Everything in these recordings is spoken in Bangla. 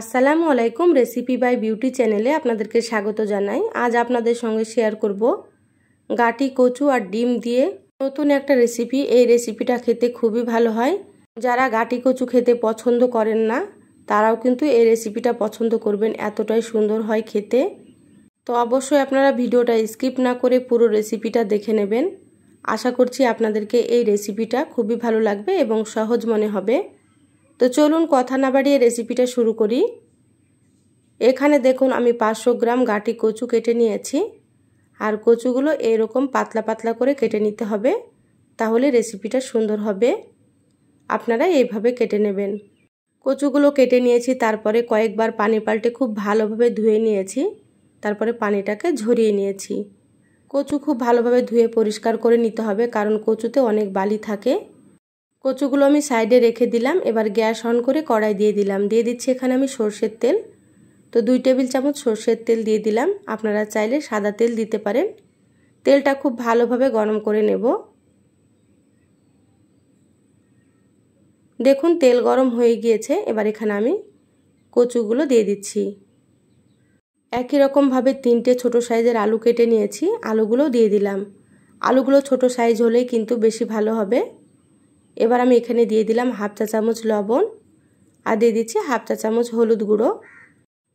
আসসালামু আলাইকুম রেসিপি বাই বিউটি চ্যানেলে আপনাদেরকে স্বাগত জানাই। আজ আপনাদের সঙ্গে শেয়ার করব গাটি, কচু আর ডিম দিয়ে নতুন একটা রেসিপি এই রেসিপিটা খেতে খুবই ভালো হয়। যারা গাটি, কচু খেতে পছন্দ করেন না, তারাও কিন্তু এই রেসিপিটা পছন্দ করবেন। এতটাই সুন্দর হয় খেতে। তো অবশ্যই আপনারা ভিডিওটা স্কিপ না করে পুরো রেসিপিটা দেখে নেবেন। আশা করছি আপনাদেরকে এই রেসিপিটা খুবই ভালো লাগবে এবং সহজ মনে হবে। তো চলুন কথা না বাড়িয়ে রেসিপিটা শুরু করি। এখানে দেখুন আমি পাঁচশো গ্রাম গাটি কচু কেটে নিয়েছি। আর কচুগুলো এরকম পাতলা পাতলা করে কেটে নিতে হবে, তাহলে রেসিপিটা সুন্দর হবে। আপনারা এইভাবে কেটে নেবেন। কচুগুলো কেটে নিয়েছি, তারপরে কয়েকবার পানি পাল্টে খুব ভালোভাবে ধুয়ে নিয়েছি, তারপরে পানিটাকে ঝরিয়ে নিয়েছি। কচু খুব ভালোভাবে ধুয়ে পরিষ্কার করে নিতে হবে, কারণ কচুতে অনেক বালি থাকে। কচুগুলো আমি সাইডে রেখে দিলাম, এবার গ্যাস অন করে কড়াই দিয়ে দিলাম। দিয়ে দিচ্ছি এখানে আমি সর্ষের তেল। তো দুই টেবিল চামচ সর্ষের তেল দিয়ে দিলাম। আপনারা চাইলে সাদা তেল দিতে পারেন। তেলটা খুব ভালোভাবে গরম করে নেব। দেখুন, তেল গরম হয়ে গিয়েছে। এবার এখানে আমি কচুগুলো দিয়ে দিচ্ছি। একই রকমভাবে তিনটে ছোট সাইজের আলু কেটে নিয়েছি। আলুগুলো দিয়ে দিলাম। আলুগুলো ছোট সাইজ হলেই কিন্তু বেশি ভালো হবে। এবার আমি এখানে দিয়ে দিলাম হাফ চা চামচ লবণ আর দিয়ে দিচ্ছি হাফ চা চামচ হলুদ গুঁড়ো।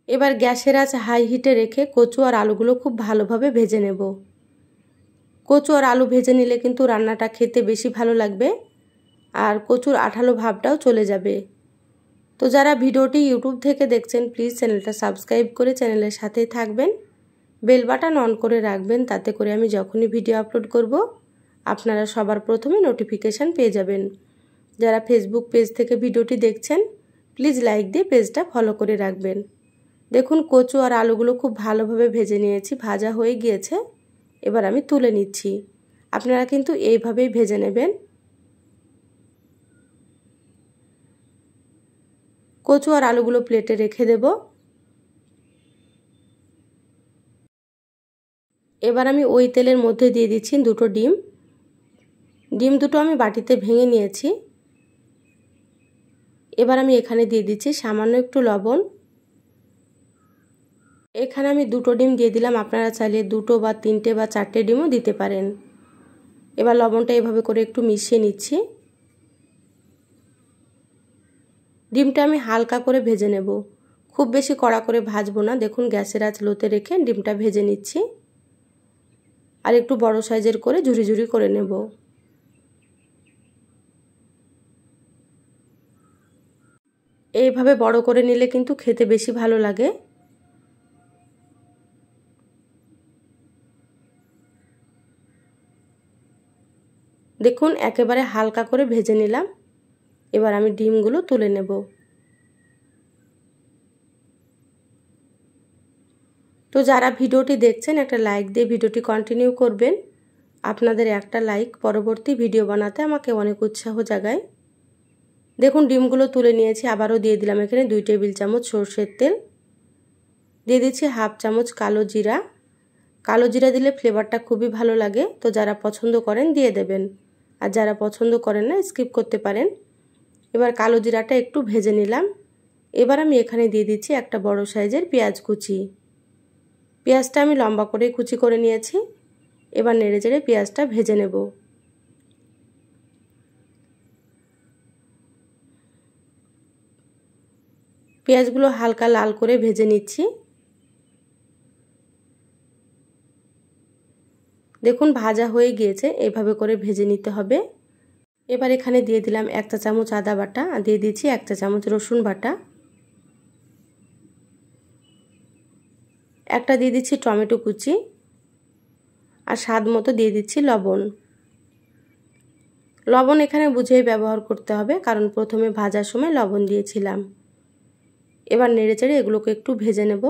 এবার গ্যাসের আঁচ হাই হিটে রেখে কচু আর আলুগুলো খুব ভালোভাবে ভেজে নেব। কচু আর আলু ভেজে নিলে কিন্তু রান্নাটা খেতে বেশি ভালো লাগবে আর কচুর আঠালো ভাবটাও চলে যাবে। তো যারা ভিডিওটি ইউটিউব থেকে দেখছেন, প্লিজ চ্যানেলটা সাবস্ক্রাইব করে চ্যানেলের সাথেই থাকবেন। বেল বাটন অন করে রাখবেন, তাতে করে আমি যখনই ভিডিও আপলোড করব আপনারা সবার প্রথমে নোটিফিকেশান পেয়ে যাবেন। যারা ফেসবুক পেজ থেকে ভিডিওটি দেখছেন প্লিজ লাইক দিয়ে পেজটা ফলো করে রাখবেন। দেখুন, কচু আর আলুগুলো খুব ভালোভাবে ভেজে নিয়েছি, ভাজা হয়ে গিয়েছে। এবার আমি তুলে নিচ্ছি। আপনারা কিন্তু এইভাবেই ভেজে নেবেন। কচু আর আলুগুলো প্লেটে রেখে দেব। এবার আমি ওই তেলের মধ্যে দিয়ে দিচ্ছি দুটো ডিম। ডিম দুটো আমি বাটিতে ভেঙে নিয়েছি। এবার আমি এখানে দিয়ে দিচ্ছি সামান্য একটু লবণ। এখানে আমি দুটো ডিম দিয়ে দিলাম, আপনারা চাইলে দুটো বা তিনটে বা চারটে ডিমও দিতে পারেন। এবার লবণটা এভাবে করে একটু মিশিয়ে নিচ্ছি। ডিমটা আমি হালকা করে ভেজে নেব। খুব বেশি কড়া করে ভাজবো না, দেখুন গ্যাসের আঁচ লোতে রেখে ডিমটা ভেজে নিচ্ছি। আর একটু বড় সাইজের করে ঝুরি ঝুরি করে নেব। এইভাবে বড় করে নিলে কিন্তু খেতে বেশি ভালো লাগে। দেখুন, একেবারে হালকা করে ভেজে নিলাম। এবার আমি ডিমগুলো তুলে নেব। তো যারা ভিডিওটি দেখছেন, একটা লাইক দিয়ে ভিডিওটি কন্টিনিউ করবেন। আপনাদের একটা লাইক পরবর্তী ভিডিও বানাতে আমাকে অনেক উৎসাহ জাগায়। দেখুন, ডিমগুলো তুলে নিয়েছি, আবারও দিয়ে দিলাম এখানে দুই টেবিল চামচ সর্ষের তেল। দিয়ে দিচ্ছি হাফ চামচ কালো জিরা। কালো জিরা দিলে ফ্লেভারটা খুবই ভালো লাগে, তো যারা পছন্দ করেন দিয়ে দেবেন। আর যারা পছন্দ করেন না, স্কিপ করতে পারেন। এবার কালো জিরাটা একটু ভেজে নিলাম। এবার আমি এখানে দিয়ে দিচ্ছি একটা বড় সাইজের পেঁয়াজ কুচি। পেঁয়াজটা আমি লম্বা করে কুচি করে নিয়েছি। এবার নেড়ে চেড়ে পেঁয়াজটা ভেজে নেব। পেঁয়াজগুলো হালকা লাল করে ভেজে নিচ্ছি। দেখুন, ভাজা হয়ে গিয়েছে, এভাবে করে ভেজে নিতে হবে। এবার এখানে দিয়ে দিলাম এক চা চামচ আদা বাটা দিয়ে দিচ্ছি এক চা চামচ রসুন বাটা। একটা দিয়ে দিচ্ছি টমেটো কুচি, আর স্বাদ মতো দিয়ে দিচ্ছি লবণ। লবণ এখানে বুঝেই ব্যবহার করতে হবে, কারণ প্রথমে ভাজার সময় লবণ দিয়েছিলাম। এবার নেড়ে চেড়ে এগুলোকে একটু ভেজে নেব।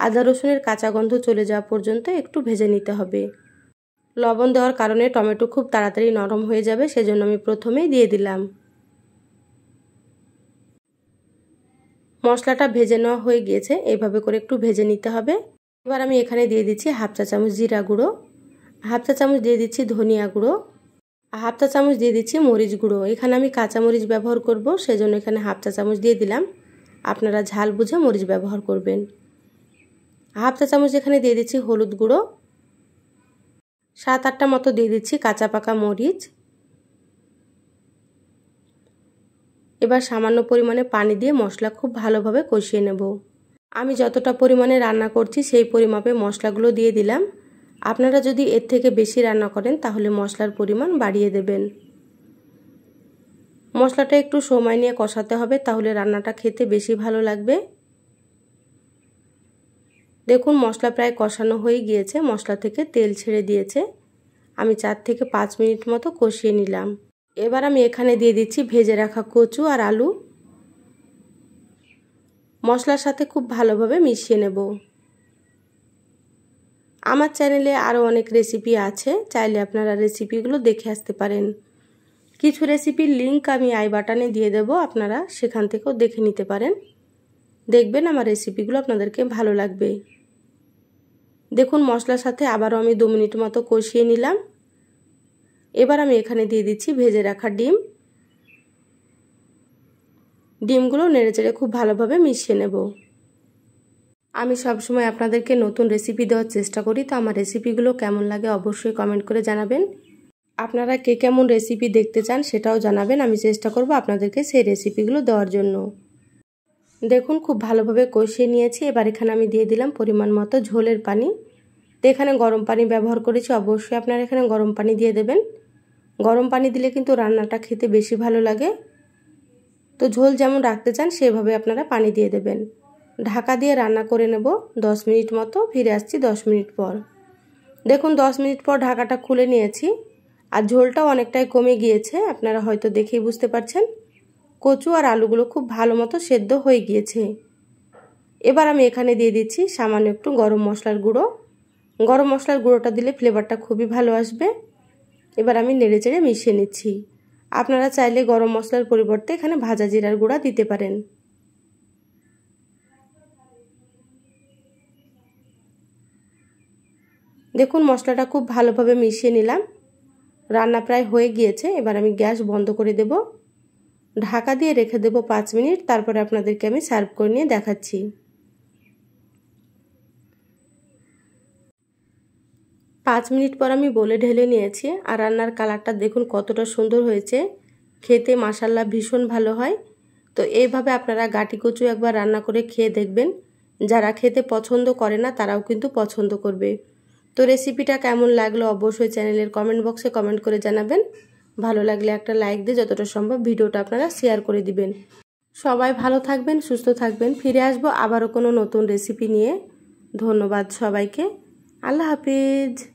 আদা রসুনের কাঁচা গন্ধ চলে যাওয়া পর্যন্ত একটু ভেজে নিতে হবে। লবণ দেওয়ার কারণে টমেটো খুব তাড়াতাড়ি নরম হয়ে যাবে, সেজন্য আমি প্রথমেই দিয়ে দিলাম। মশলাটা ভেজে নেওয়া হয়ে গিয়েছে এইভাবে করে একটু ভেজে নিতে হবে। এবার আমি এখানে দিয়ে দিচ্ছি হাফ চা চামচ জিরা গুঁড়ো, হাফ চা চামচ দিয়ে দিচ্ছি ধনিয়া গুঁড়ো, হাফ চা চামচ দিয়ে দিচ্ছি মরিচ গুঁড়ো। এখানে আমি কাঁচা মরিচ ব্যবহার করব, সেজন্য এখানে হাফ চা চামচ দিয়ে দিলাম। আপনারা ঝাল বুঝে মরিচ ব্যবহার করবেন। হাফ চা চামচ এখানে দিয়ে দিচ্ছি হলুদ গুঁড়ো। সাত আটটা মতো দিয়ে দিচ্ছি কাঁচা পাকা মরিচ। এবার সামান্য পরিমাণে পানি দিয়ে মশলা খুব ভালোভাবে কষিয়ে নেব। আমি যতটা পরিমাণে রান্না করছি সেই পরিমাপে মশলাগুলো দিয়ে দিলাম। আপনারা যদি এর থেকে বেশি রান্না করেন তাহলে মশলার পরিমাণ বাড়িয়ে দেবেন। মশলাটা একটু সময় নিয়ে কষাতে হবে, তাহলে রান্নাটা খেতে বেশি ভালো লাগবে। দেখুন, মশলা প্রায় কষানো হয়ে গিয়েছে, মশলা থেকে তেল ছেড়ে দিয়েছে। আমি চার থেকে পাঁচ মিনিট মতো কষিয়ে নিলাম। এবার আমি এখানে দিয়ে দিচ্ছি ভেজে রাখা কচু আর আলু। মশলার সাথে খুব ভালোভাবে মিশিয়ে নেব। আমার চ্যানেলে আরও অনেক রেসিপি আছে, চাইলে আপনারা রেসিপিগুলো দেখে আসতে পারেন। কিছু রেসিপির লিঙ্ক আমি আই বাটনে দিয়ে দেব, আপনারা সেখান থেকেও দেখে নিতে পারেন। দেখবেন আমার রেসিপিগুলো আপনাদেরকে ভালো লাগবে। দেখুন, মশলার সাথে আবারও আমি দু মিনিট মতো কষিয়ে নিলাম। এবার আমি এখানে দিয়ে দিচ্ছি ভেজে রাখা ডিম। ডিমগুলো নেড়ে চেড়ে খুব ভালোভাবে মিশিয়ে নেব। আমি সবসময় আপনাদেরকে নতুন রেসিপি দেওয়ার চেষ্টা করি, তো আমার রেসিপিগুলো কেমন লাগে অবশ্যই কমেন্ট করে জানাবেন। আপনারা কে কেমন রেসিপি দেখতে চান সেটাও জানাবেন, আমি চেষ্টা করব আপনাদেরকে সেই রেসিপিগুলো দেওয়ার জন্য। দেখুন, খুব ভালোভাবে কষিয়ে নিয়েছি। এবার এখানে আমি দিয়ে দিলাম পরিমাণ মতো ঝোলের পানি। তো এখানে গরম পানি ব্যবহার করেছি, অবশ্যই আপনারা এখানে গরম পানি দিয়ে দেবেন। গরম পানি দিলে কিন্তু রান্নাটা খেতে বেশি ভালো লাগে। তো ঝোল যেমন রাখতে চান, সেভাবে আপনারা পানি দিয়ে দেবেন। ঢাকা দিয়ে রান্না করে নেব দশ মিনিট মতো, ফিরে আসছি দশ মিনিট পর। দেখুন, দশ মিনিট পর ঢাকাটা খুলে নিয়েছি। আর ঝোলটাও অনেকটাই কমে গিয়েছে, আপনারা হয়তো দেখেই বুঝতে পারছেন। কচু আর আলুগুলো খুব ভালো মতো সেদ্ধ হয়ে গিয়েছে। এবার আমি এখানে দিয়ে দিচ্ছি সামান্য একটু গরম মশলার গুঁড়ো। গরম মশলার গুঁড়োটা দিলে ফ্লেভারটা খুবই ভালো আসবে। এবার আমি নেড়ে চেড়ে মিশিয়ে নিচ্ছি। আপনারা চাইলে গরম মশলার পরিবর্তে এখানে ভাজা জিরার গুঁড়া দিতে পারেন। দেখুন মশলাটা খুব ভালোভাবে মিশিয়ে নিলাম। রান্না প্রায় হয়ে গিয়েছে, এবার আমি গ্যাস বন্ধ করে দেব। ঢাকা দিয়ে রেখে দেব পাঁচ মিনিট, তারপরে আপনাদেরকে আমি সার্ভ করে নিয়ে দেখাচ্ছি। পাঁচ মিনিট পর আমি বলে ঢেলে নিয়েছি, আর রান্নার কালারটা দেখুন কতটা সুন্দর হয়েছে। খেতে মাসাল্লা ভীষণ ভালো হয়। তো এইভাবে আপনারা গাটি কচু একবার রান্না করে খেয়ে দেখবেন। যারা খেতে পছন্দ করে না, তারাও কিন্তু পছন্দ করবে। তো রেসিপিটা কেমন লাগল অবশ্যই চ্যানেলের কমেন্ট বক্সে কমেন্ট করে জানাবেন। ভালো লাগলে একটা লাইক দিয়ে যতটা সম্ভব ভিডিওটা আপনারা শেয়ার করে দিবেন। সবাই ভালো থাকবেন, সুস্থ থাকবেন। ফিরে আসব আবারও কোনো নতুন রেসিপি নিয়ে। ধন্যবাদ সবাইকে। আল্লাহ হাফিজ।